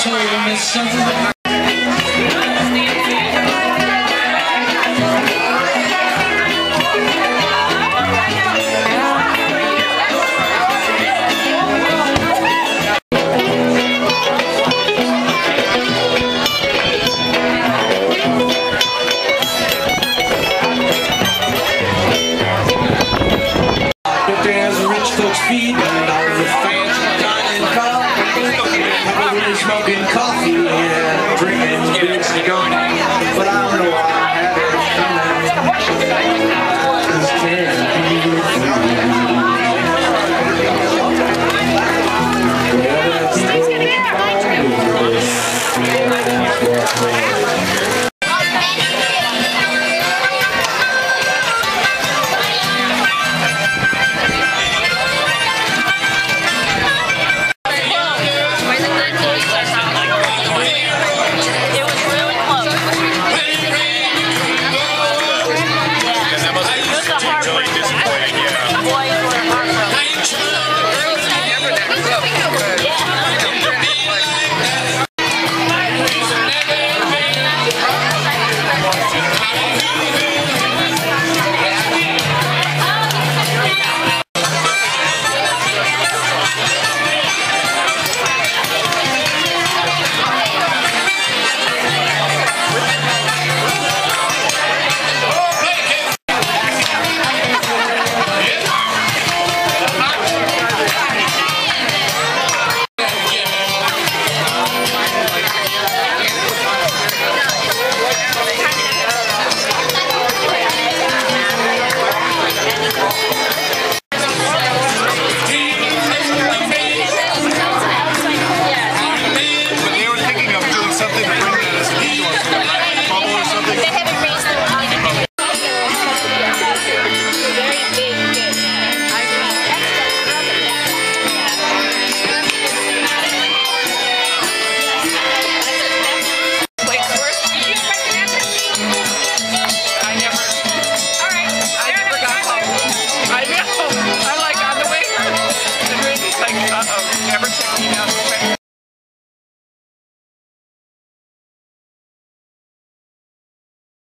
tell you, miss something